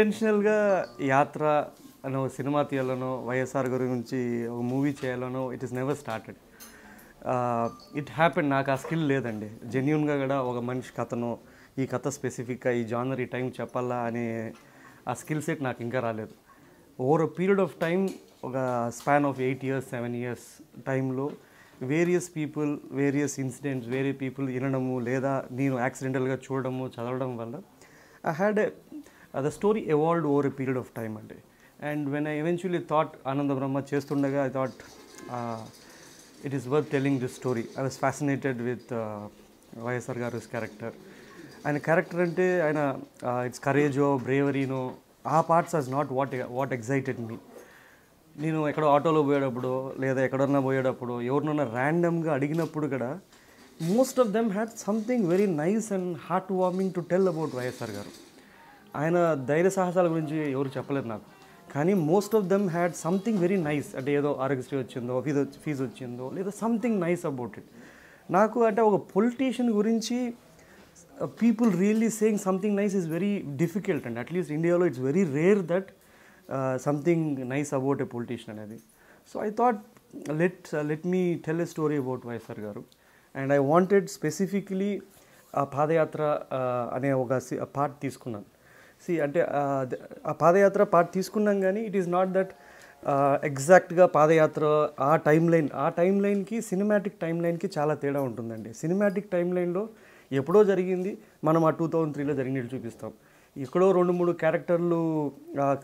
ఇంటెన్షనల్గా యాత్ర అనో సినిమా తీయాలనో వైఎస్ఆర్ గురించి ఒక మూవీ చేయాలనో it is never started it happen నాకు ఆ స్కిల్ లేదండి. జెన్యున్గా కూడా ఒక మనిషి కథను ఈ కథ స్పెసిఫిక్గా ఈ జానర్ ఈ టైం చెప్పాలా అనే ఆ స్కిల్ సెట్ నాకు ఇంకా రాలేదు. ఓవర్ పీరియడ్ ఆఫ్ టైం ఒక span of eight years seven years టైంలో వేరియస్ పీపుల్ వేరియస్ ఇన్సిడెంట్స్ వేరే పీపుల్ వినడము లేదా నేను యాక్సిడెంటల్గా చూడడము చదవడం వల్ల I had the story evolved over a period of time అండి. And when I eventually thought Ananda Brahma చేస్తుండగా I thought it is worth telling this story I was fascinated with YSR garu character ఆయన character అంటే ఆయన its కరేజో బ్రేవరీనో ఆ parts as not what what excited me నేను ఎక్కడో ఆటోలో పోయేటప్పుడు లేదా ఎక్కడన్నా పోయేటప్పుడు ఎవరినన్నా ర్యాండమ్గా అడిగినప్పుడు కూడా most of them had something very nice and heart warming to tell about YSR garu. ఆయన ధైర్య సాహసాల గురించి ఎవరు చెప్పలేదు నాకు. కానీ most of them had something very nice అంటే ఏదో ఆరోగ్యశ్రీ వచ్చిందో ఫీజు ఫీజు వచ్చిందో లేదా సంథింగ్ నైస్ అబౌట్ ఇట్ నాకు అంటే ఒక పొలిటీషియన్ గురించి people really saying something nice is very difficult and at least ఇండియాలో it's very rare that something nice about a politician అనేది. So I thought let let me tell a story about YSR garu. And I wanted specifically ఆ padayatra uh, అనే ఒక part తీసుకున్నాను. సి అంటే ఆ padayatra part తీసుకున్నాం కానీ ఇట్ ఈస్ నాట్ దట్ ఎగ్జాక్ట్గా పాదయాత్ర ఆ టైం లైన్ ఆ టైం లైన్కి సినిమాటిక్ టైం లైన్కి చాలా తేడా ఉంటుందండి. సినిమాటిక్ టైం లైన్లో ఎప్పుడో జరిగింది మనం ఆ టూ థౌజండ్ త్రీలో జరిగినట్టు చూపిస్తాం. ఎక్కడో రెండు మూడు క్యారెక్టర్లు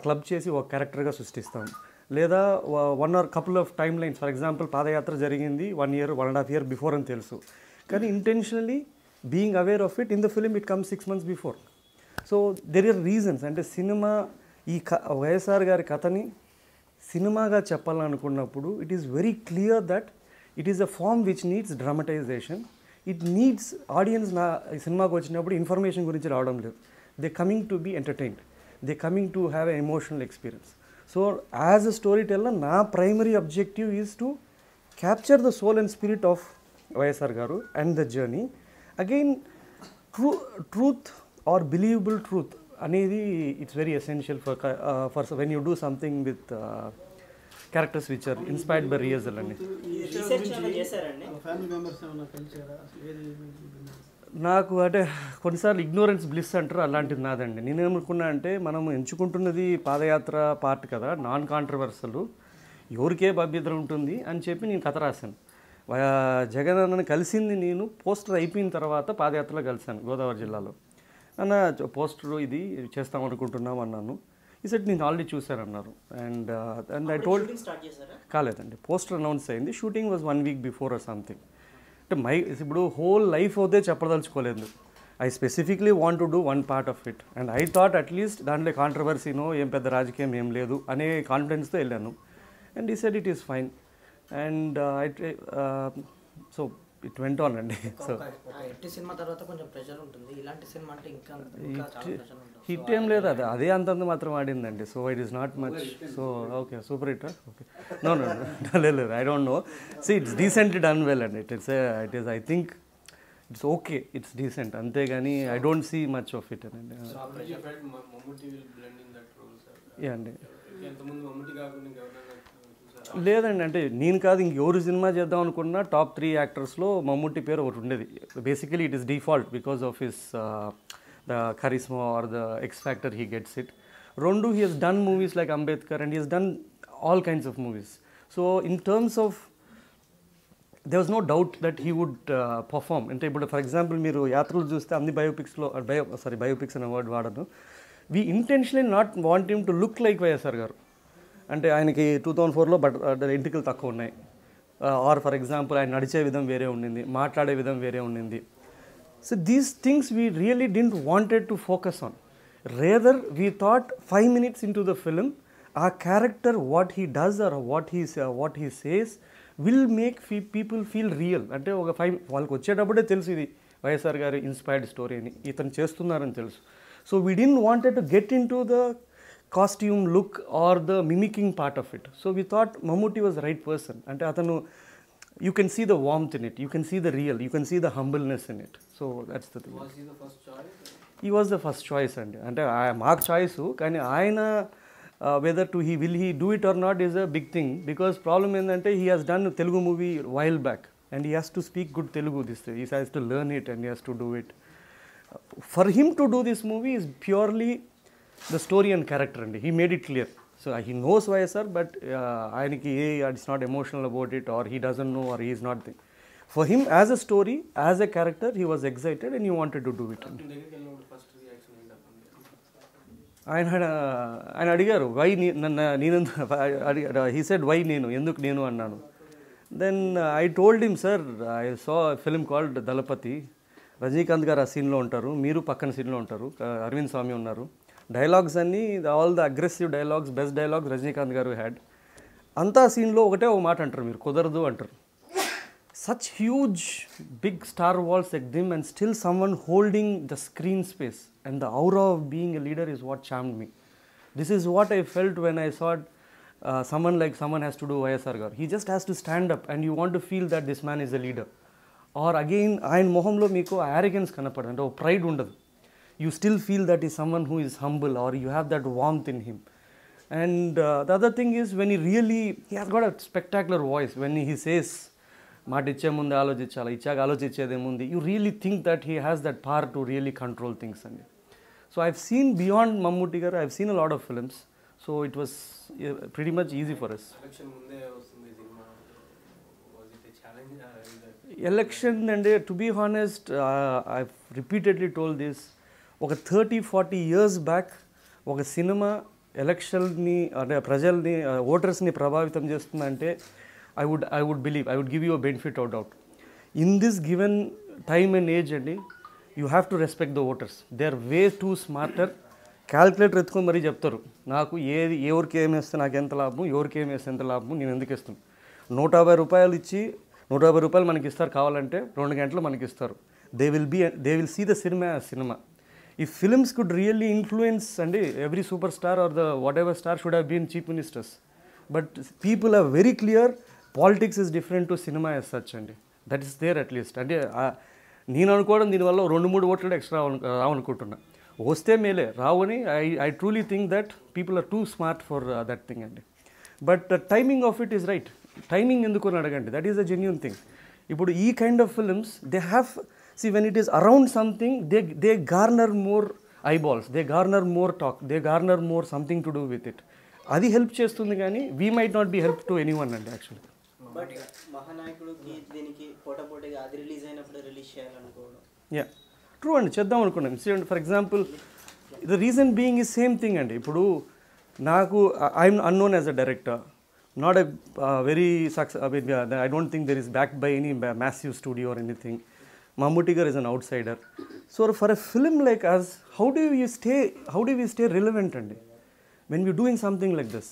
క్లబ్ చేసి ఒక క్యారెక్టర్గా సృష్టిస్తాం. లేదా one or couple of time lines for example padayatra జరిగింది one year one and half year before అని తెలుసు. కానీ intentionally being aware of it in the film it comes six months before so there are reasons అంటే cinema ఈ క వైఎస్ఆర్ గారి కథని సినిమాగా చెప్పాలనుకున్నప్పుడు it is very clear that it is a form which needs dramatisation it needs audience నా సినిమాకి వచ్చినప్పుడు information గురించి రావడం లేదు. They coming to be entertained they coming to have a emotional experience so as a story teller నా primary objective is to capture the soul and spirit of YSR గారు and the journey again true truth or believable truth అనేది it's very essential for for when you do something with characters which are inspired by రియజల్ అండి? నాకు అంటే కొన్నిసార్లు ignorance bliss అంటారు అలాంటిది నాదండి. నేనేమనుకున్నా అంటే మనం ఎంచుకుంటున్నది పాదయాత్ర పార్ట్ కదా నాన్ కాంట్రవర్సల్ ఎవరికే బాధ్యత ఉంటుంది అని చెప్పి నేను కథ రాశాను. జగన్ అన్నని కలిసింది నేను పోస్టర్ అయిపోయిన తర్వాత పాదయాత్రలో కలిశాను గోదావరి జిల్లాలో. అన్న పోస్టర్ ఇది చేస్తాం అనుకుంటున్నాం అన్నాను. ఈ సెట్ నేను ఆల్రెడీ చూశాను అన్నారు అండ్ అండ్ ఐ టోల్డ్ కాలేదండి. పోస్టర్ అనౌన్స్ అయింది. Shooting was one week before or something. అంటే మై ఇప్పుడు హోల్ లైఫ్ అవుతే చెప్పదలుచుకోలేదు. I specifically want to do one part of it. And I thought at least దాంట్లో కాంట్రవర్సీనో ఏం పెద్ద రాజకీయం ఏం లేదు అనే కాన్ఫిడెన్స్తో వెళ్ళాను. అండ్ ఈ set it is fine and I so it went on అండి సో సినిమా తర్వాత కొంచెం ప్రెషర్ ఉంటుంది. ఇలాంటి సినిమా అంటే ఇంకా హిట్ ఏం లేదు అది అదే అంతంత మాత్రం ఆడిందండి. So it is not much so okay super hit okay no no లేదు లేదు I don't know see it's decently done well అండి it it's it is I think it's okay it's decent అంతేగాని I don't see much of it అండి? Yeah అండి లేదండి అంటే నేను కాదు ఇంకెవరు సినిమా చేద్దాం అనుకున్నా టాప్ త్రీ యాక్టర్స్లో మమ్ముట్టి పేరు ఒకటి ఉండేది. Basically it is default because of his the charisma or the X factor he gets it రెండు he he's done movies like Ambedkar and he he's done all kinds of movies so in terms of there was no doubt that he would perform అంటే ఇప్పుడు for example మీరు యాత్రలు చూస్తే అన్ని బయోపిక్స్లో bio sorry biopics అనే word వాడను we intentionally not want him to look like YSR గారు. అంటే ఆయనకి టూ థౌజండ్ ఫోర్లో బట్ ఎంటికలు తక్కువ ఉన్నాయి. ఆర్ ఫర్ ఎగ్జాంపుల్ ఆయన నడిచే విధం వేరే ఉండింది మాట్లాడే విధం వేరే ఉండింది. So these things we really didn't wanted to focus on rather we thought five minutes into the film uh character what he does or what he what he says will make fee people feel real అంటే ఒక five వాళ్ళకి వచ్చేటప్పుడే తెలుసు ఇది వైఎస్ఆర్ గారి inspired story అని ఇతను చేస్తున్నారని తెలుసు. So we didn't wanted to get into the costume look or the mimicking part of it so we thought Mammootty was right person అంటే అతను you can see the warmth in it you can see the real you can see the humbleness in it so that's the thing Was he the first choice? He was the first choice అండి అంటే ఆ- మాకు choice కానీ ఆయన whether to he will he do it or not is a big thing because problem ఏంటంటే he has done Telugu movie while back and he has to speak good Telugu this he has to learn it and he has to do it for him to do this movie is purely the story and character అండి. He made it clear. So he knows YSR but ఆయనకి ఏ it's not emotional about it or he doesn't know or he is not thing. For him as a story as a character he was excited and you wanted to do it అండి ఆయన ఆయన అడిగారు why నన్ను నేను he said why నేను ఎందుకు నేను? అన్నాను. Then I told him sir I saw film called Thalapathi Rajinikanth గారు ఆ సీన్లో ఉంటారు మీరు పక్కన సీన్లో ఉంటారు అరవింద్ స్వామి ఉన్నారు. డైలాగ్స్ అన్నీ all the aggressive dialogues best dialogues Rajinikanth గారు హ్యాడ్ అంతా సీన్లో ఒకటే ఒక మాట అంటారు మీరు కుదరదు అంటారు such huge big star walls like them and still someone holding the screen space and the aura of being a leader is what charmed me this is what i felt when i saw uh, someone like someone has to do YSR gar he just has to stand up and you want to feel that this man is a leader or again ఆయన మొహంలో మీకు arrogance కనపడదు అంటే pride ఉండదు you still feel that he's someone who is humble or you have that warmth in him. And uh, the other thing is when he really he has got a spectacular voice. When he says మాట ఇచ్చే ముందు ఆలోచించాలి ఇచ్చాక ఆలోచించేదేముంది you really think that he has that power to really control things అండి so I've seen beyond Mammootty గారు I've seen a lot of films so it was pretty much easy for us election ముందే వస్తుంది cinema was it challenge election అండి to be honest I repeatedly told this ఒక thirty forty years back ఒక cinema ఎలక్షన్ని అంటే ప్రజల్ని ఓటర్స్ని ప్రభావితం చేస్తుందంటే I would I would believe I would give you benefit out out in this given time and age అండి you have to respect the voters they are way too smarter calculator ఎత్తుకొని మరీ చెప్తారు. నాకు ఏది ఎవరికి ఏం వేస్తే నాకు ఎంత లాభం ఎవరికి ఏం వేస్తే ఎంత లాభం నేను ఎందుకు ఇస్తాను నూట యాభై రూపాయలు ఇచ్చి నూట యాభై రూపాయలు మనకి ఇస్తారు కావాలంటే రెండు గంటలు మనకి ఇస్తారు. They will be they will see the cinema cinema ఈ ఫిల్మ్స్ కుడ్ రియల్లీ ఇన్ఫ్లుయెన్స్ అండి every super star or the whatever star should have been chief ministers but people are very clear politics is different to cinema as such అండి that is there at least అంటే నేను అనుకోవడం దీనివల్ల రెండు మూడు ఓట్లు extra రావనుకుంటున్నా. వస్తే మేలే రావని I I truly think that people are too smart for that thing అండి. But timing of it is right timing ఎందుకు అని అడగండి. That is a genuine thing ఇప్పుడు ఈ kind of films they have see when it is around something they they garner more eyeballs they garner more talk they garner more something to do with it అది help చేస్తుంది కానీ we might not be help to anyone అండి actually but మహానాయకుడికి దీనికి పోటాపోటీగా అది release అయినప్పుడు release చేయాలనుకోవడం. Yeah true అండి చేద్దాం అనుకున్నాను see for example the reason being ఈ సేమ్ థింగ్ అండి. ఇప్పుడు నాకు I'm unknown as a director not a very success I don't think there is backed by any massive studio or anything Mammootty గారు is an outsider for a film like like how do you stay how do do stay relevant and అండి when we're doing something like this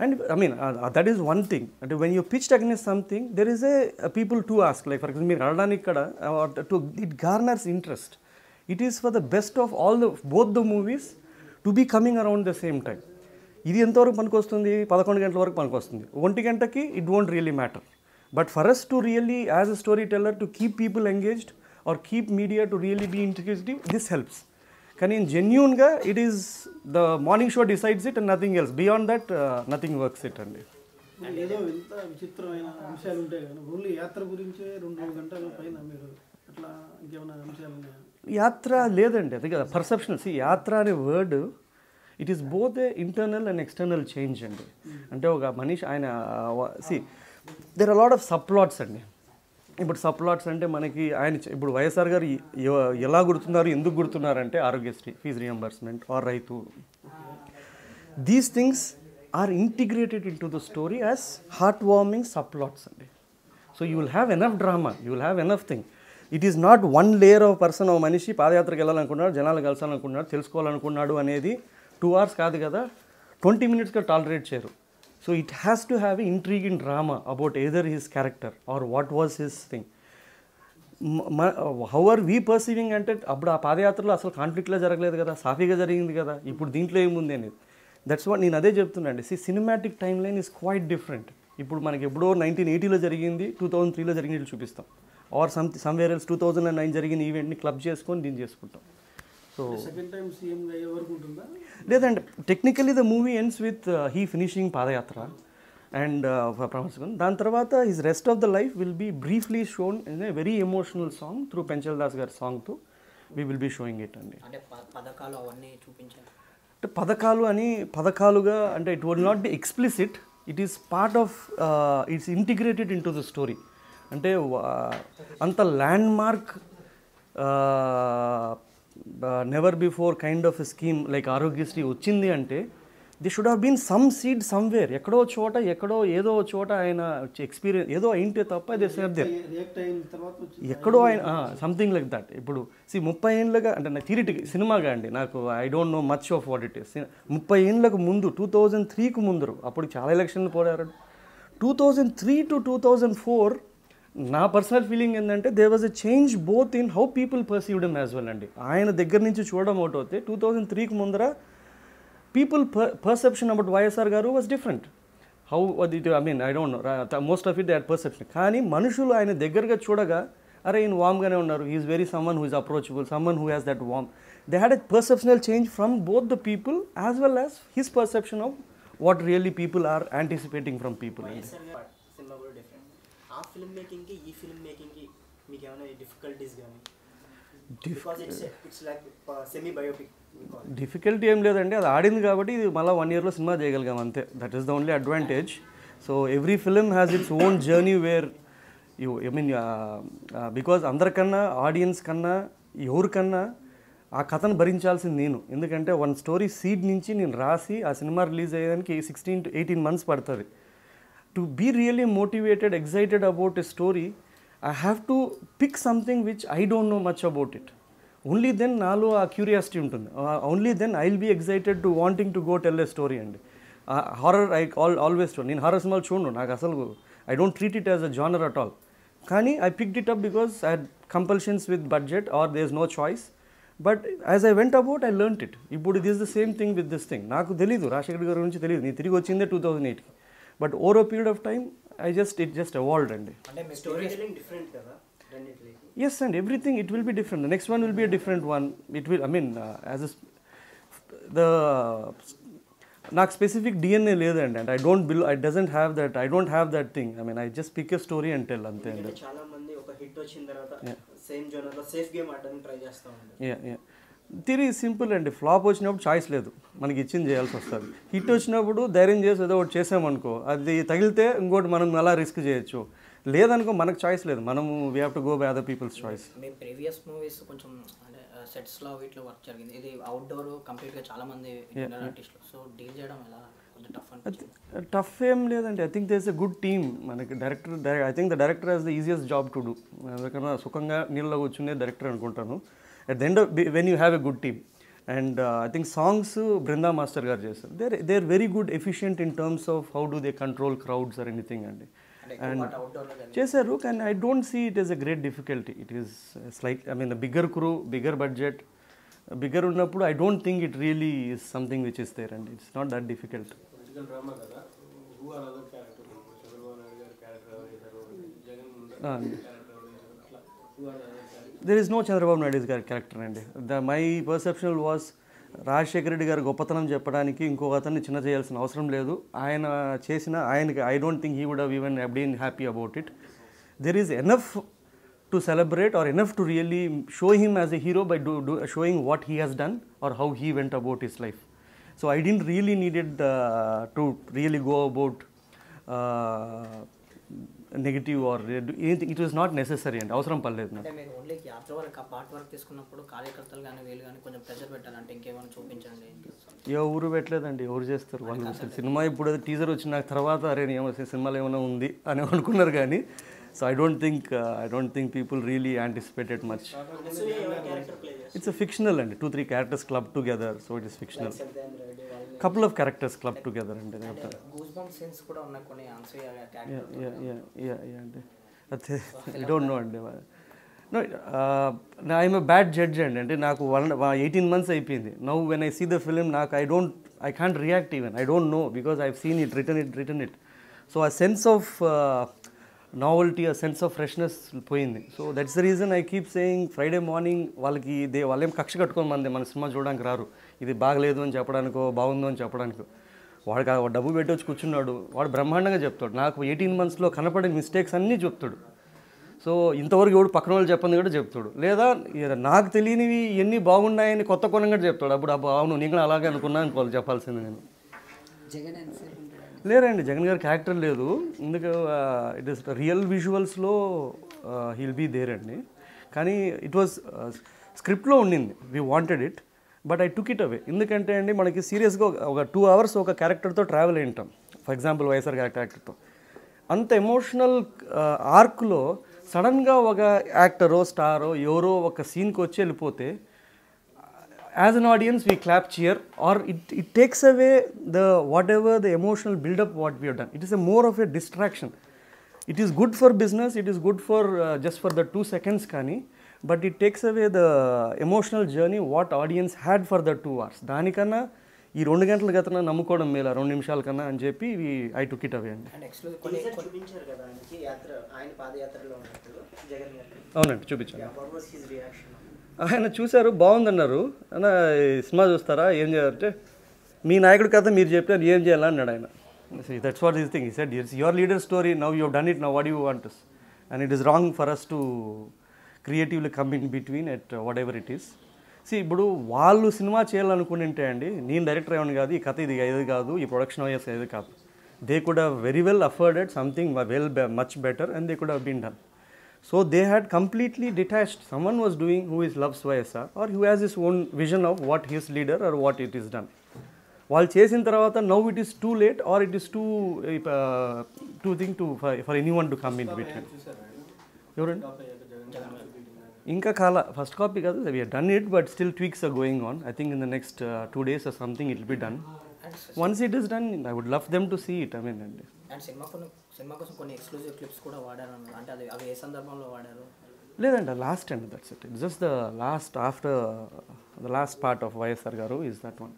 and i mean uh, that is one thing and when you pitched against something there is a, a people to ask like for example మీరు అడడానికి to it garners interest it is for the best of all the both the movies to be coming around the same time ఇది ఎంతవరకు పనికొస్తుంది పదకొండు గంటల వరకు పనికొస్తుంది ఒంటి గంటకి it won't really matter but for us to really as a story teller to keep people engaged or keep media to really be integrative this helps కానీ జెన్యున్గా it is the morning show decides it and nothing else beyond that nothing works it అండి ఏదో ఎంత విచిత్రమైన అంశాలు ఉంటాయి కానీ only యాత్ర గురించే రెండు మూడు గంటల పైన మీరు అట్లా ఇంకేమైనా అంశాలు ఉన్నాయా? యాత్ర లేదండి అదే కదా పర్సెప్షన్ సి యాత్ర అనే word it is both a internal and external change అండి. అంటే ఒక మనిషి ఆయన see there are lot of subplots అండి. ఇప్పుడు సప్లాట్స్ అంటే మనకి ఆయన ఇప్పుడు వైఎస్ఆర్ గారు ఎలా గుర్తున్నారు ఎందుకు గుర్తున్నారంటే ఆరోగ్యశ్రీ ఫీజు రియంబర్స్మెంట్ ఆర్ రైతు. These things are integrated into the story as heart warming subplots అండి. So you will have enough drama you will have enough thing it is not one layer of person ఓ మనిషి పాదయాత్రకు వెళ్ళాలనుకున్నాడు జనాలు కలిసాలనుకున్నాడు తెలుసుకోవాలనుకున్నాడు అనేది two hours కాదు కదా. Twenty మినిట్స్గా tolerate చేయరు. So it has to have a intrigue in drama about either his character or what was his thing how are we perceiving అంటే అప్పుడు ఆ పాదయాత్రలో అసలు కాన్ఫ్లిక్ట్లో జరగలేదు కదా సాఫీగా జరిగింది కదా ఇప్పుడు దీంట్లో ఏముంది అనేది. దట్స్ వాట్ నేను అదే చెప్తున్నాండి see cinematic timeline is quite different ఇప్పుడు మనకి ఎప్పుడో నైన్టీన్ ఎయిటీలో జరిగింది టూ థౌజండ్ త్రీలో జరిగినట్టు చూపిస్తాం. Or some somewhere else two thousand and nine జరిగిన ఈవెంట్ని క్లబ్ చేసుకొని దీన్ని చేసుకుంటాం. సో సెకండ్ టైం సీఎంగా అయ్యే వరకు ఉంటుందా? లేదంటే technically the movie ends with he finishing padayatra and promotion దాని తర్వాత his rest of the life will be briefly shown in a very emotional song through Penchal Das గారి సాంగ్తో we will be showing it అండి. అంటే పథకాలు అని పథకాలుగా అంటే it would not be explicit it is part of it's integrated into the story అంటే వా- అంత landmark never before kind of scheme like Aarogyasri వచ్చింది అంటే there should have been some seed somewhere ఎక్కడో చోట ఎక్కడో ఏదో చోట ఆయన ఎక్స్పీరియన్స్ ఏదో అయింటే తప్ప దే తర్వాత వచ్చి ఎక్కడో ఆయన సంథింగ్ లైక్ దట్ ఇప్పుడు సి ముప్పై ఏళ్ళగా అంటే నా థిరిటిక్ సినిమాగా అండి నాకు I don't know much of what it is ముప్పై ఏళ్ళకు ముందు టూ థౌజండ్ త్రీకి ముందు అప్పుడు చాలా ఎలక్షన్లు పోరారు two thousand three to two thousand four నా పర్సనల్ ఫీలింగ్ ఏంటంటే there was a change both in how people perceived as well అండి. ఆయన దగ్గర నుంచి చూడడం ఒకటి అయితే టూ థౌజండ్ త్రీకి ముందర పీపుల్ పర్సెప్షన్ అబౌట్ వైఎస్ఆర్ గారు was different how it I mean I don't know most of it that perception కానీ మనుషులు ఆయన దగ్గరగా చూడగా అరే ఈయన వామ్గానే ఉన్నారు. Is very someone who is approachable someone who has that warm they had a perceptional change from both the people as well as his perception of what really people are anticipating from people అండి గారి cinema కూడా different ఆ film మేకింగ్కి ఈ film మేకింగ్కి మీకు ఏమైనా difficulties కానీ difficulty ఏం లేదండి అది ఆడింది కాబట్టి ఇది మళ్ళీ వన్ ఇయర్లో సినిమా చేయగలిగాం అంతే. That is the only advantage so every film has its own journey where you I mean because అందరికన్నా ఆడియన్స్ కన్నా ఎవరికన్నా ఆ కథను భరించాల్సింది నేను. ఎందుకంటే వన్ స్టోరీ సీడ్ నుంచి నేను రాసి ఆ సినిమా రిలీజ్ అయ్యేదానికి సిక్స్టీన్ టు ఎయిటీన్ మంత్స్ పడుతుంది. To be really motivated excited about a story I have to pick something which I don't know much about it only then నాలో ఆ curiosity ఉంటుంది. Only then I will be excited to wanting to go tell a story అండి horror I all always చూడండి నేను horror సినిమాలు చూడను. నాకు అసలు I don't treat it as a genre at all కానీ I picked it up because I had compulsions with budget are there is no choice but as I went about I learn it ఇప్పుడు it is the same thing with this thing నాకు తెలీదు. రాజశేఖర్ గారి గురించి తెలియదు నేను తిరిగి వచ్చిందే two thousand ఎయిట్కి but over period of time I just it just evolved అండి. అంటే మీ స్టోరీ టెలింగ్ డిఫరెంట్ కదా రెండిట్లకి? Yes, and everything it will be different. The next one will be a different one. It will, I mean, uh, as a, sp- the నాకు specific DNA లేదండి. And I don't bill I doesn't have that I don't have that thing I mean I just pick a story and tell అంతే అండి. చాలా మంది ఒక hit వచ్చిన తర్వాత same జోనర్లో సేఫ్ గేమ్ ఆడడానికి ట్రై చేస్తూ ఉంటారు. తిరిగి సింపుల్ అండి. ఫ్లాప్ వచ్చినప్పుడు చాయిస్ లేదు. మనకి ఇచ్చింది చేయాల్సి వస్తుంది. హిట్ వచ్చినప్పుడు ధైర్యం చేసి ఏదో ఒకటి చేసామనుకో అది తగిలితే ఇంకోటి మనం అలా రిస్క్ చేయొచ్చు. లేదనుకో మనకు చాయిస్ లేదు. మనము we have to go by other people's choice me previous movies కొంచెం అంటే సెట్స్లో వీటిలో వర్క్ జరిగింది. ఇది అవుట్డోర్ కంప్లీట్గా చాలా మంది ఆర్టిస్టులు సో డీల్ చేయడం ఎలా? టఫ్ ఏం లేదండి. I think there's a good team మనకి director I think the director has the easiest job to do ఎందుకన్నా సుఖంగా నీళ్ళలో కూర్చునే డైరెక్టర్ అనుకుంటాను. At the end when you have a good team and I think songs Brinda master గారు చేస్తారు there they are very good efficient in terms of how do they control crowds or anything అండి అంటే ఎక్కువ పాట అవుట్డోర్లో జరిగింది చేశారు కానీ I don't see it is a great difficulty it is slight I mean bigger crew bigger budget bigger ఉన్నప్పుడు I don't think it really is something which is there అండి it's not that difficult political drama కదా. Who are other character Chandrababu Naidu గారి character ఎవరు చేశారు Jagan there is no Chandrababu Naidu గారి character అండి. The my perceptional was Rajasekhara Reddy గారి గొప్పతనం చెప్పడానికి ఇంకొక అతన్ని చిన్న చేయాల్సిన అవసరం లేదు. ఆయన చేసిన ఆయనకి I don't think he would have even been happy about it there is enough to celebrate or enough to really show him as a hero by do do showing what he has done or how he went about his life so I didn't really needed to really go about negative or it is not necessary అండి అవసరం పర్లేదు నాకు. అంటే మీరు only యాత్ర వరకు part work తీసుకున్నప్పుడు కార్యకర్తలు కానీ వీళ్ళు కానీ కొంచెం ప్రెషర్ పెట్టాలంటే ఇంకేమైనా చూపించండి. ఎవరు పెట్టలేదండి ఎవరు చేస్తారు? వాళ్ళు అసలు సినిమా ఇప్పుడు టీజర్ వచ్చిన తర్వాత అరే ఏమో సినిమాలో ఏమైనా ఉంది అని అనుకున్నారు కానీ so I don't think I don't think people really anticipated much it's fictional అండి two three characters club together so it is fictional couple of characters club together అండి అదే ఐ డోంట్ నో అండి no I'm a bad judge అండి. అంటే నాకు one eighteen months అయిపోయింది. Now when I see the film నాకు I don't I can't react even I don't know because I seen it return it return it so ఆ sense of novelty ఆ sense of freshness పోయింది. So that's the reason I keep saying Friday morning వాళ్ళకి they వాళ్ళేం కక్ష కట్టుకొని మంది మన cinema చూడడానికి రారు. ఇది బాగలేదు అని చెప్పడానికో బాగుందో అని చెప్పడానికో. వాడికి డబ్బు పెట్టి వచ్చి కూర్చున్నాడు. వాడు బ్రహ్మాండంగా చెప్తాడు. నాకు ఎయిటీన్ మంత్స్లో కనపడే మిస్టేక్స్ అన్నీ చెప్తాడు. సో ఇంతవరకు ఎవడు పక్కన వాళ్ళు చెప్పంది కూడా చెప్తాడు. లేదా నాకు తెలియనివి ఎన్ని బాగున్నాయని కొత్త కొనంగా చెప్తాడు. అప్పుడు అబ్బా అవును నేను అలాగే అనుకున్నా అనుకోవాలి చెప్పాల్సింది నేను. జగన్ లేరండి జగన్ గారి క్యారెక్టర్ లేదు. ఎందుకు ఇట్ ఇస్ రియల్ విజువల్స్లో హీల్ బీ దేర్ అండి. కానీ ఇట్ వాజ్ స్క్రిప్ట్లో ఉండింది. We wanted it but I took it away ఎందుకంటే అండి మనకి సీరియస్గా ఒక టూ అవర్స్ ఒక క్యారెక్టర్తో ట్రావెల్ అయింటాం ఫర్ ఎగ్జాంపుల్ వైఎస్ఆర్ గారి క్యారెక్టర్తో అంత ఎమోషనల్ ఆర్క్లో సడన్గా ఒక యాక్టరో స్టారో ఎవరో ఒక సీన్కి వచ్చి వెళ్ళిపోతే as an audience we clap cheer or it it takes away the whatever the emotional buildup what we done it is a more of a distraction it is good for business it is good for just for the two seconds కానీ but it takes away the emotional journey what audience had for the two hours దానికన్నా ఈ రెండు గంటల గత నమ్ముకోవడం మేలా రెండు నిమిషాల కన్నా అని చెప్పి ఐ టుక్ ఇట్ అవే అండి. అవునండి చూపించాను. ఆయన చూశారు బాగుందన్నారు. అన్న ఈ సినిమా చూస్తారా? ఏం చేయాలంటే మీ నాయకుడి కథ మీరు చెప్పారు ఏం చేయాలని అన్నాడు ఆయన. That's what is thing he said it's your leader story now you done it now what you want and it is wrong for us to creatively come in between at whatever it is see ఇప్పుడు వాళ్ళు cinema చేయాలనుకుంటుంటే అండి నేను director ఏమని కాదు ఈ కథ ఇది ఏది కాదు ఈ ప్రొడక్షన్ వైఎస్ ఏది కాదు. They could have very well afforded something well much better and they could have been done so they had completely detached someone was doing who is loves YSR or who has is own vision of what his leader or what it is done వాళ్ళు చేసిన తర్వాత now it is too late or it is too too thing to for anyone to come in between ఎవరండి ఇంకా కాల first copy కాదు we done it but still tweaks are going on I think in the next two days or something it be done once it is done I would love them to see it I mean అండి and cinema కోసం కొన్ని exclusive clips కూడా వాడారు అంటే అది అవి ఏ సందర్భంలో వాడారు? లేదండి లాస్ట్ అండి that's it it's just the last after the last part of YSR గారు is that one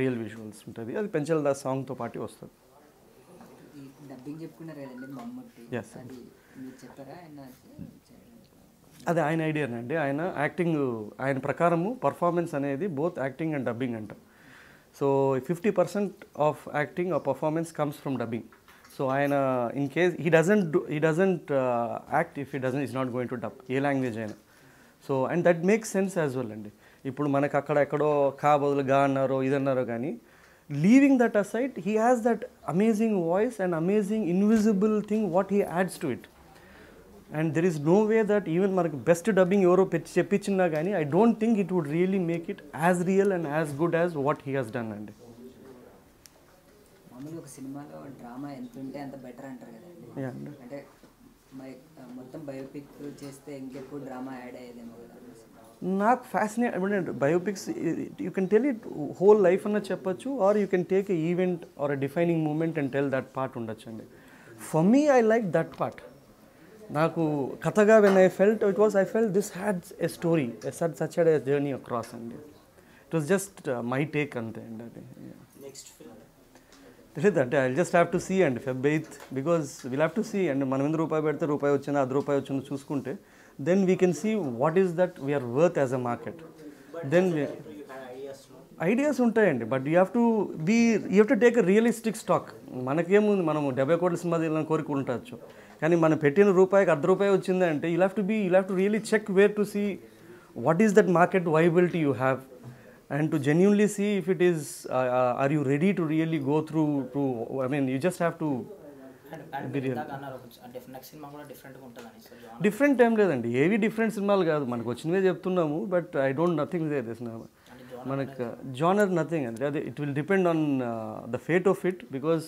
real visuals ఉంటుంది. అది పెంచల్ దాస్ సాంగ్తో పాటు వస్తుంది. అది ఆయన ఐడియానండి ఆయన యాక్టింగ్ ఆయన ప్రకారము పర్ఫార్మెన్స్ అనేది బోత్ యాక్టింగ్ అండ్ డబ్బింగ్ అంట. So fifty percent of acting ఆ performance comes from dubbing so ఆయన in case he doesn't he doesn't act if he doesn't is not going to dub a language అయినా. So and that makes sense as well అండి. ఇప్పుడు మనకు అక్కడ ఎక్కడో కా బదులు గా అన్నారో ఇదన్నారో కానీ leaving that aside he has that amazing voice and amazing invisible thing what he adds to it and there is no way that even మనకు బెస్ట్ డబ్బింగ్ ఎవరో పెట్టి చెప్పించినా కానీ I don't think it would really make it as real and as good as what he has done అండి. మామూలుగా ఒక సినిమాలో drama ఎంత ఉంటే అంత బెటర్ అంటారు కదండి అండి. అంటే మై మొత్తం బయోపిక్ చేస్తే ఇంకెక్కువ డ్రామా యాడ్ అయ్యేదేమో కదా నాకు ఫ్యాసినేట్ అంటే biopics you can tell it whole life అన్న చెప్పొచ్చు or you can take a event or a defining moment and tell that part ఉండొచ్చు అండి for me I like that part నాకు కథగా when I felt it was I felt this had a story such such a journey across అండి. It was just my take అంతే అండి అది. Next film తెలియదు అంటే I just have to see అండి Feb eighth because will have to see and మనం ఎందుకు రూపాయి పెడితే రూపాయి వచ్చిందో అది రూపాయి వచ్చిందో చూసుకుంటే then we can see what is that we're worth as a market then ideas ఉంటాయండి but you have to be you have to take a realistic stock మనకేముంది మనం డెబ్బై కోట్ల సినిమా తీయాలని కోరిక ఉండొచ్చు. కానీ మనం పెట్టిన రూపాయికి అర్ధ రూపాయి వచ్చింది అంటే you have to be you have to really check where to see what is that market viability you have and to genuinely see if it is or you ready to really go through to I mean you just have to and and మీరు ఇందాక అన్నారు next cinema కూడా డిఫరెంట్గా ఉంటుందని so genre different ఏం లేదండి. ఏవి different సినిమాలు కాదు. మనకు వచ్చినవే చెప్తున్నాము but I don't nothing this మనకు జానర్ నథింగ్ అండి. అదే it will depend on the fate of it because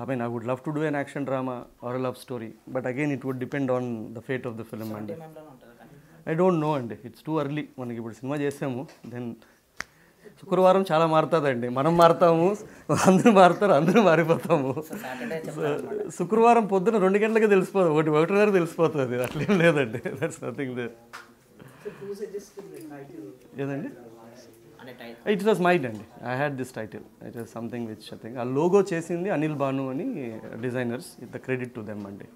I mean I would love to do an action drama or love story but again it would depend on the fate of the film అండి. I don't know అండి. It's too early మనకి ఇప్పుడు cinema చేసాము then శుక్రవారం చాలా మారుతుందండి. మనం మారుతాము అందరూ మారుతారు అందరూ మారిపోతాము. శుక్రవారం పొద్దున రెండు గంటలకే తెలిసిపోతుంది ఒకటి ఒకటిన్నర తెలిసిపోతుంది. అట్లేం లేదండి. దట్స్ నథింగ్ దే ఏదండి? ఇట్ వాస్ మైట్ అండి I had this title it was something which I think ఆ లోగో చేసింది అనిల్ బాను అని designers it the credit to them అండి.